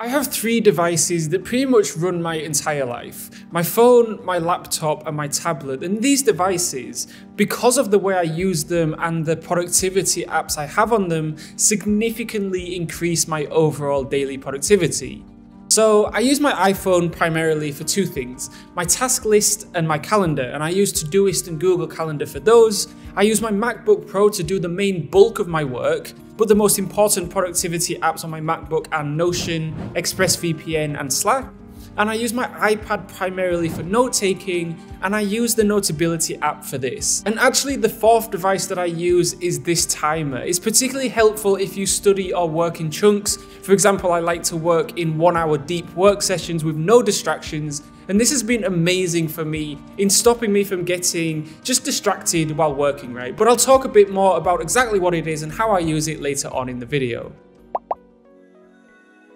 I have three devices that pretty much run my entire life. My phone, my laptop, and my tablet. And these devices, because of the way I use them and the productivity apps I have on them, significantly increase my overall daily productivity. So I use my iPhone primarily for two things, my task list and my calendar, and I use Todoist and Google Calendar for those. I use my MacBook Pro to do the main bulk of my work, but the most important productivity apps on my MacBook are Notion, ExpressVPN, and Slack. And I use my iPad primarily for note taking, and I use the Notability app for this. And actually, the fourth device that I use is this timer. It's particularly helpful if you study or work in chunks. For example, I like to work in one hour deep work sessions with no distractions and this has been amazing for me in stopping me from getting just distracted while working, right? But I'll talk a bit more about exactly what it is and how I use it later on in the video.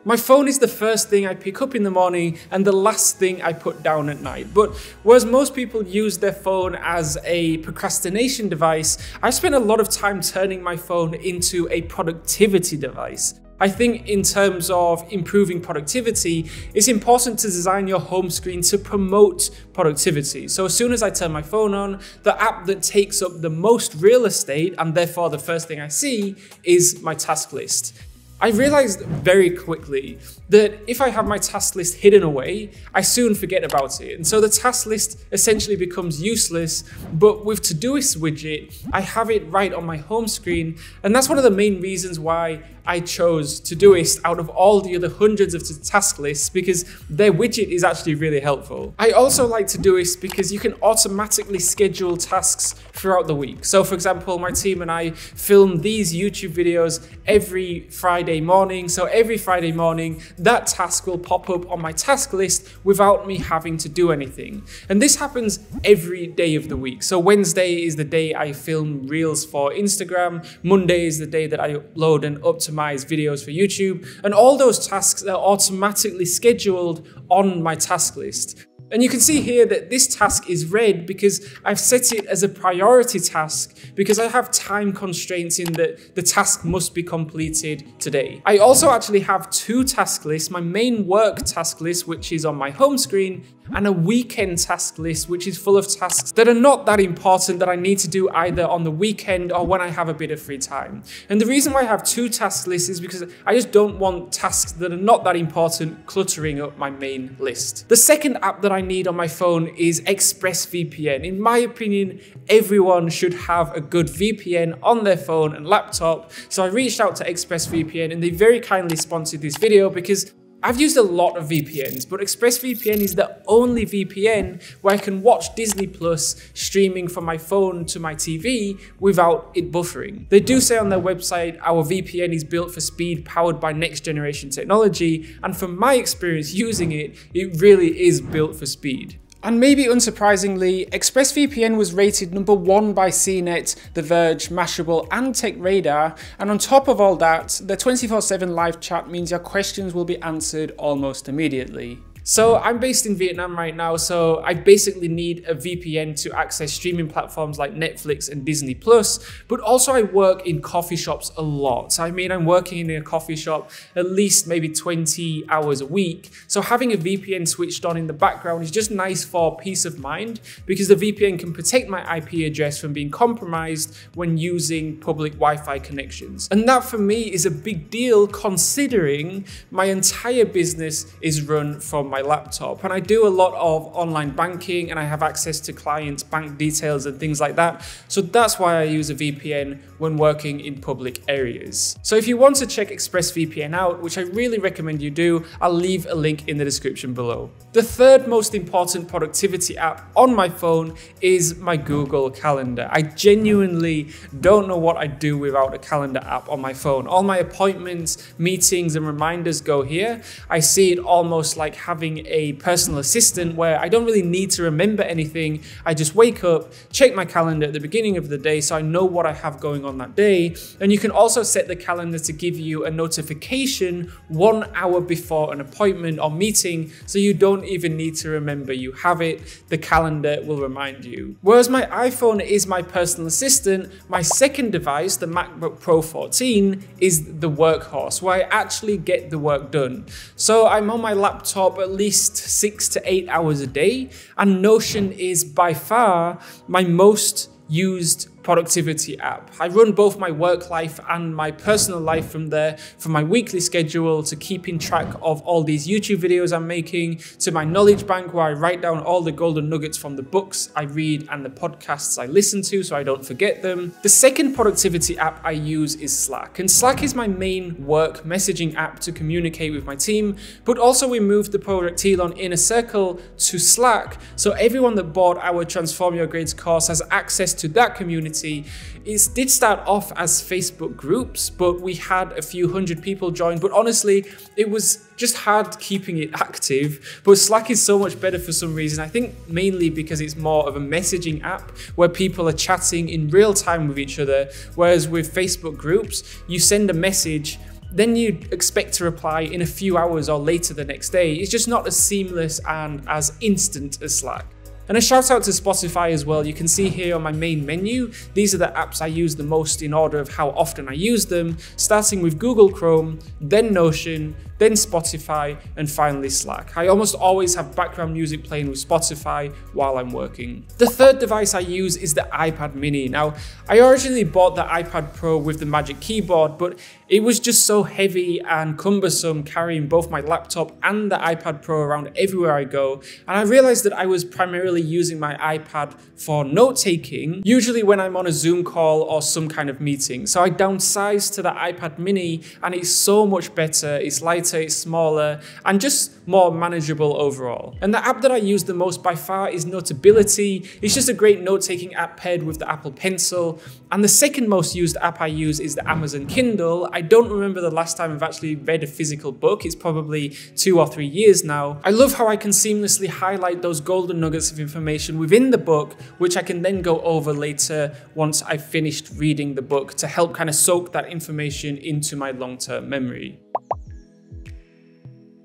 My phone is the first thing I pick up in the morning and the last thing I put down at night. But whereas most people use their phone as a procrastination device, I spend a lot of time turning my phone into a productivity device. I think in terms of improving productivity, it's important to design your home screen to promote productivity. So as soon as I turn my phone on, the app that takes up the most real estate and therefore the first thing I see is my task list. I realized very quickly that if I have my task list hidden away, I soon forget about it. And so the task list essentially becomes useless, but with Todoist widget, I have it right on my home screen. And that's one of the main reasons why I chose Todoist out of all the other hundreds of task lists because their widget is actually really helpful. I also like Todoist because you can automatically schedule tasks throughout the week. So for example, my team and I film these YouTube videos every Friday morning. So every Friday morning, that task will pop up on my task list without me having to do anything. And this happens every day of the week. So Wednesday is the day I film reels for Instagram. Monday is the day that I upload and optimize videos for YouTube. And all those tasks are automatically scheduled on my task list. And you can see here that this task is red because I've set it as a priority task because I have time constraints in that the task must be completed today. I also actually have two task lists, my main work task list, which is on my home screen, and a weekend task list, which is full of tasks that are not that important that I need to do either on the weekend or when I have a bit of free time. And the reason why I have two task lists is because I just don't want tasks that are not that important cluttering up my main list. The second app that I need on my phone is ExpressVPN. In my opinion, everyone should have a good VPN on their phone and laptop. So I reached out to ExpressVPN and they very kindly sponsored this video because I've used a lot of VPNs, but ExpressVPN is the only VPN where I can watch Disney Plus streaming from my phone to my TV without it buffering. They do say on their website, our VPN is built for speed powered by next generation technology, and from my experience using it, it really is built for speed. And maybe unsurprisingly, ExpressVPN was rated number one by CNET, The Verge, Mashable, and TechRadar. And on top of all that, the 24 7 live chat means your questions will be answered almost immediately. So I'm based in Vietnam right now, so I basically need a VPN to access streaming platforms like Netflix and Disney Plus, but also I work in coffee shops a lot. So I mean, I'm working in a coffee shop at least maybe 20 hours a week. So having a VPN switched on in the background is just nice for peace of mind because the VPN can protect my IP address from being compromised when using public Wi-Fi connections. And that for me is a big deal considering my entire business is run from my laptop. And I do a lot of online banking and I have access to clients' bank details and things like that. So that's why I use a VPN when working in public areas. So if you want to check ExpressVPN out, which I really recommend you do, I'll leave a link in the description below. The third most important productivity app on my phone is my Google Calendar. I genuinely don't know what I'd do without a calendar app on my phone. All my appointments, meetings, and reminders go here. I see it almost like having having a personal assistant where I don't really need to remember anything. I just wake up, check my calendar at the beginning of the day so I know what I have going on that day. And you can also set the calendar to give you a notification one hour before an appointment or meeting so you don't even need to remember you have it. The calendar will remind you. Whereas my iPhone is my personal assistant, my second device, the MacBook Pro 14, is the workhorse where I actually get the work done. So I'm on my laptop at least six to eight hours a day, and Notion is by far my most used productivity app. I run both my work life and my personal life from there, from my weekly schedule to keeping track of all these YouTube videos I'm making, to my knowledge bank where I write down all the golden nuggets from the books I read and the podcasts I listen to so I don't forget them. The second productivity app I use is Slack, and Slack is my main work messaging app to communicate with my team, but also we moved the Project Elon Inner Circle to Slack, so everyone that bought our Transform Your Grades course has access to that community community. It did start off as Facebook groups, but we had a few hundred people join. But honestly, it was just hard keeping it active. But Slack is so much better for some reason. I think mainly because it's more of a messaging app where people are chatting in real time with each other. Whereas with Facebook groups, you send a message then you expect to reply in a few hours or later the next day. It's just not as seamless and as instant as Slack. And a shout out to Spotify as well. You can see here on my main menu, these are the apps I use the most in order of how often I use them, starting with Google Chrome, then Notion, then Spotify, and finally Slack. I almost always have background music playing with Spotify while I'm working. The third device I use is the iPad mini. Now, I originally bought the iPad Pro with the Magic Keyboard, but it was just so heavy and cumbersome carrying both my laptop and the iPad Pro around everywhere I go, and I realized that I was primarily using my iPad for note taking, usually when I'm on a Zoom call or some kind of meeting. So I downsized to the iPad mini, and it's so much better, it's lighter it's smaller, and just more manageable overall. And the app that I use the most by far is Notability. It's just a great note-taking app paired with the Apple Pencil. And the second most used app I use is the Amazon Kindle. I don't remember the last time I've actually read a physical book. It's probably two or three years now. I love how I can seamlessly highlight those golden nuggets of information within the book, which I can then go over later once I've finished reading the book to help kind of soak that information into my long-term memory.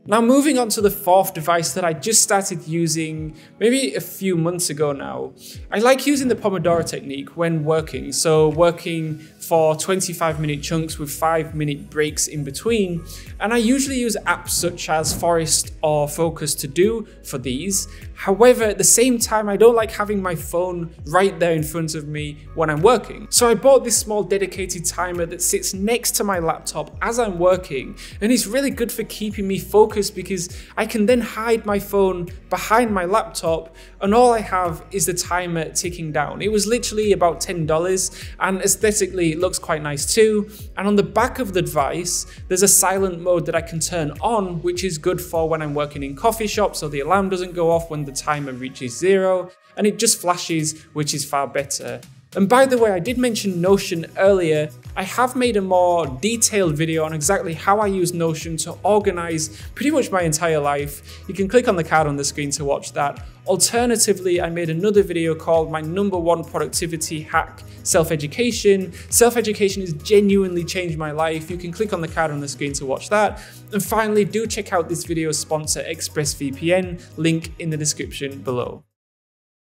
Now moving on to the fourth device that I just started using maybe a few months ago now. I like using the Pomodoro technique when working, so working for 25 minute chunks with 5 minute breaks in between. And I usually use apps such as Forest or Focus to do for these. However, at the same time, I don't like having my phone right there in front of me when I'm working. So I bought this small dedicated timer that sits next to my laptop as I'm working. And it's really good for keeping me focused because I can then hide my phone behind my laptop and all I have is the timer ticking down. It was literally about $10 and aesthetically it looks quite nice too. And on the back of the device, there's a silent mode that I can turn on, which is good for when I'm working in coffee shops so the alarm doesn't go off when the timer reaches zero. And it just flashes, which is far better. And by the way, I did mention Notion earlier. I have made a more detailed video on exactly how I use Notion to organize pretty much my entire life. You can click on the card on the screen to watch that. Alternatively, I made another video called my number one productivity hack, self-education. Self-education has genuinely changed my life. You can click on the card on the screen to watch that. And finally, do check out this video's sponsor, ExpressVPN, link in the description below.